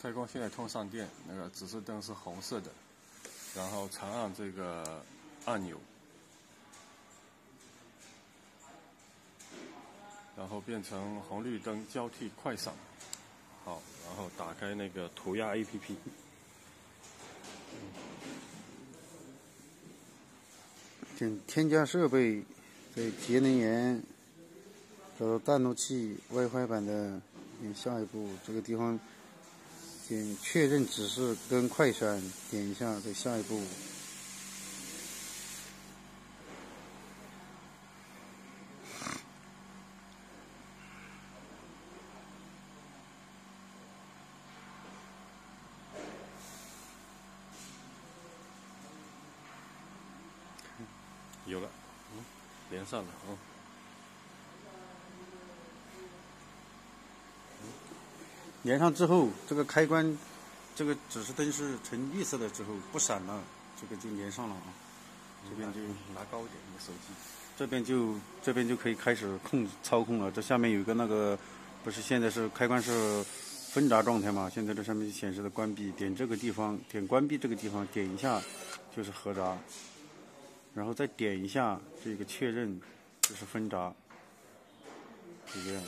开关现在通上电，那个指示灯是红色的，然后长按这个按钮，然后变成红绿灯交替快闪，好，然后打开那个涂鸦 APP，点添加设备，在节能源，找到淡路器 WiFi 版的，点下一步这个地方。点确认指示跟快闪，点一下，再下一步。有了，嗯，连上了，嗯。连上之后，这个开关，这个指示灯是呈绿色的之后不闪了，这个就连上了啊。这边就拿高一点，你的手机。这边就这边就可以开始控操控了。这下面有一个那个，不是现在是开关是分闸状态嘛？现在这上面显示的关闭，点这个地方，点关闭这个地方，点一下就是合闸，然后再点一下这个确认，就是分闸，就这样。